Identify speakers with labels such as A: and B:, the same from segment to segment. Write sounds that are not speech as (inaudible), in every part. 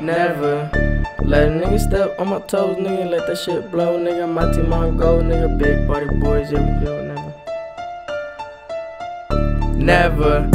A: Never. Let a nigga step on my toes, nigga. Let that shit blow, nigga. My team on go, nigga. Big body boys, yeah, we feel never. Never.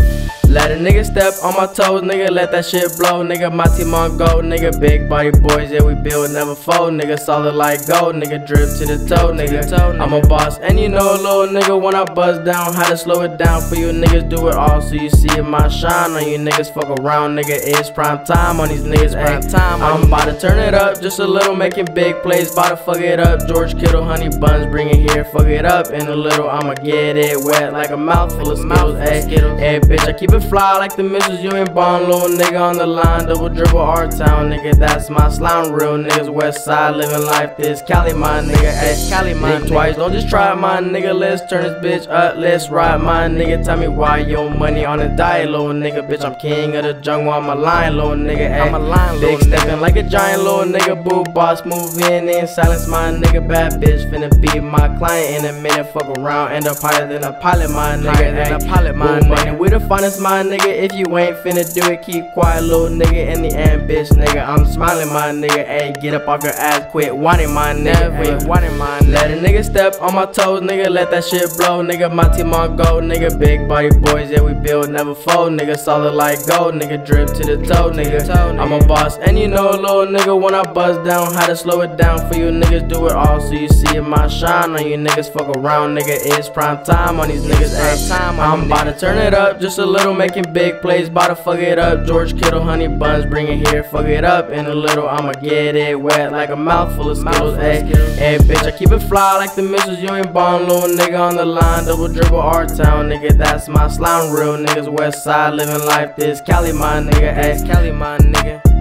A: Let a nigga step on my toes, nigga, let that shit blow, nigga. My team on go, nigga. Big body boys, yeah, we build, never fold, nigga. Solid like gold, nigga. Drip to the toe, nigga. I'm a boss, and you know a little nigga when I buzz down, how to slow it down for you niggas. Do it all so you see my shine on you niggas. Fuck around, nigga. It's prime time on these niggas. Prime time. I'm about to turn it up just a little, making big plays. About to fuck it up. George Kittle, honey buns, bring it here, fuck it up. In a little, I'ma get it wet like a mouthful of. Hey, hey, bitch, I keep it fly like the Mrs. ain't Bond, little nigga on the line, double dribble R Town, nigga. That's my slime, real niggas West Side living life. This Cali, my nigga. Hey, Cali, my nigga. twice. Don't just try my nigga. Let's turn this bitch up. Let's ride my nigga. Tell me why your money on the diet, little nigga. Bitch, I'm king of the jungle. I'm a lion, little nigga. I'm a lion, little Big stepping like a giant, little nigga. Boo boss, move in and silence my nigga. Bad bitch, finna be my client in a minute. Fuck around, end up higher than a pilot, my nigga. Than a pilot, my nigga. Money, We the finest, my nigga. If you ain't finna do it, keep quiet, little nigga. In the end, bitch, nigga. I'm smiling, my nigga. Ayy, get up off your ass, quit wanting my nigga. Ayy, wanting my nigga. Let a nigga step on my toes, nigga. Let that shit blow, nigga. My team on go, nigga. Big body boys, yeah, we build, never fold, nigga. Solid like gold, nigga. Drip to the toe, nigga. I'm a boss, and you know little nigga. When I buzz down, how to slow it down for you niggas. Do it all so you see my shine on you niggas. Fuck around, nigga. It's prime time on these niggas. Ayy, I'm about to turn it up just a little, making big plays. About to fuck it up. George Kittle, honey buns, bring it here, fuck it up. In a little, I'ma get it wet like a mouthful of Skittles. Ayy, hey, bitch, I keep it fly like the missiles. Mrs. ain't Bond, little nigga on the line, double dribble R Town, nigga. That's my slime, real niggas West Side living life. This Cali, my nigga. Ayy, Cali, my nigga.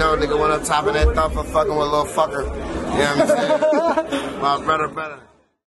B: Know, nigga went on top of that thumper fucking with a little fucker. You know what I'm saying? (laughs) My brother, brother.